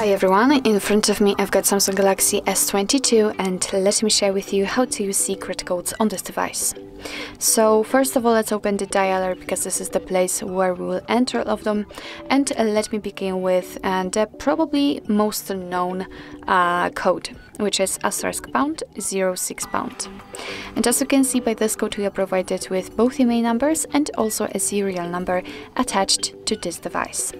Hi everyone, in front of me I've got Samsung Galaxy S22 and let me share with you how to use secret codes on this device. So first of all let's open the dialer because this is the place where we will enter all of them and uh, let me begin with uh, probably most known uh, code which is asterisk pound 06 pound. And as you can see by this code we are provided with both IMEI numbers and also a serial number attached to this device.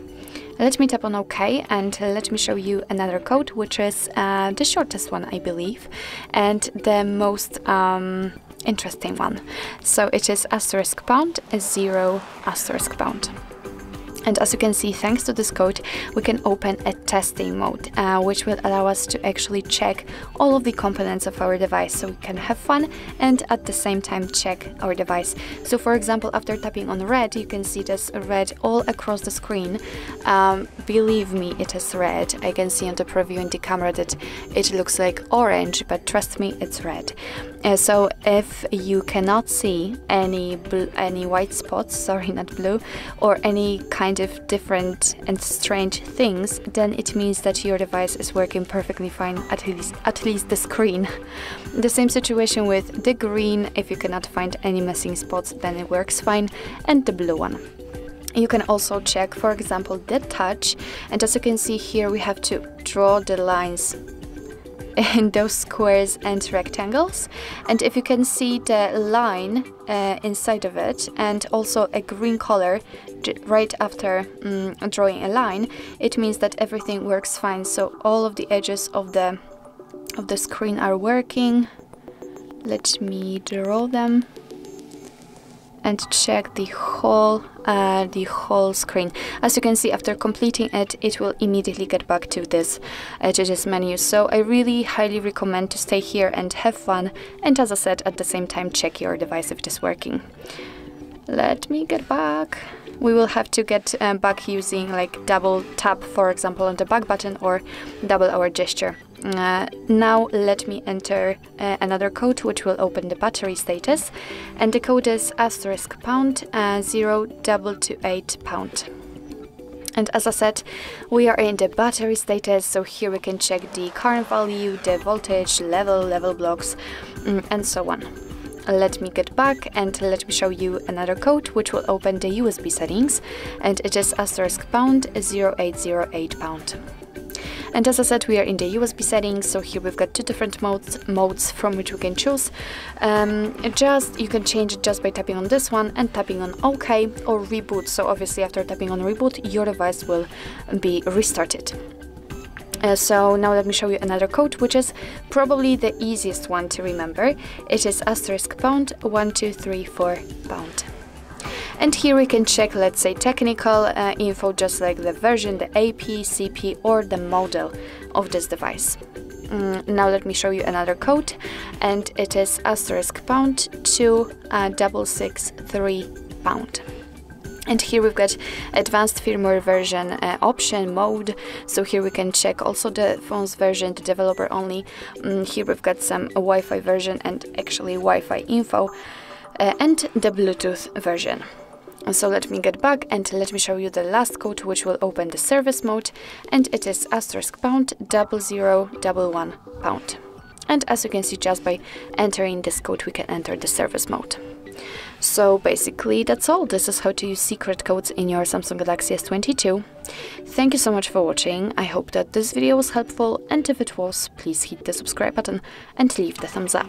Let me tap on OK and let me show you another code, which is uh, the shortest one, I believe, and the most um, interesting one. So it is asterisk pound, zero asterisk pound. And as you can see, thanks to this code, we can open a testing mode, uh, which will allow us to actually check all of the components of our device so we can have fun and at the same time check our device. So for example, after tapping on red, you can see this red all across the screen. Um, believe me, it is red. I can see on the preview in the camera that it looks like orange, but trust me, it's red. Uh, so if you cannot see any any white spots, sorry, not blue, or any kind kind of different and strange things, then it means that your device is working perfectly fine, at least, at least the screen. The same situation with the green, if you cannot find any missing spots, then it works fine, and the blue one. You can also check, for example, the touch, and as you can see here, we have to draw the lines in those squares and rectangles and if you can see the line uh, inside of it and also a green color right after um, drawing a line it means that everything works fine so all of the edges of the of the screen are working let me draw them and check the whole uh, the whole screen. As you can see, after completing it, it will immediately get back to this HHS menu. So I really highly recommend to stay here and have fun. And as I said, at the same time, check your device if it is working. Let me get back. We will have to get uh, back using like double tap, for example, on the back button or double our gesture. Uh, now let me enter uh, another code which will open the battery status and the code is asterisk pound uh, 0228 pound. And as I said, we are in the battery status, so here we can check the current value, the voltage, level, level blocks, mm, and so on. Let me get back and let me show you another code which will open the USB settings, and it is asterisk pound 0808 pound. And as I said, we are in the USB settings, so here we've got two different modes, modes from which we can choose. Um, just You can change it just by tapping on this one and tapping on OK or reboot. So obviously after tapping on reboot, your device will be restarted. Uh, so now let me show you another code, which is probably the easiest one to remember. It is asterisk pound 1234 pound. And here we can check, let's say, technical uh, info, just like the version, the AP, CP, or the model of this device. Mm, now let me show you another code, and it is asterisk pound two uh, pound. And here we've got advanced firmware version uh, option mode. So here we can check also the phone's version, the developer only. Mm, here we've got some Wi-Fi version and actually Wi-Fi info uh, and the Bluetooth version. So let me get back and let me show you the last code which will open the service mode and it is asterisk pound double zero double one pound. And as you can see just by entering this code we can enter the service mode. So basically that's all. This is how to use secret codes in your Samsung Galaxy S22. Thank you so much for watching. I hope that this video was helpful and if it was, please hit the subscribe button and leave the thumbs up.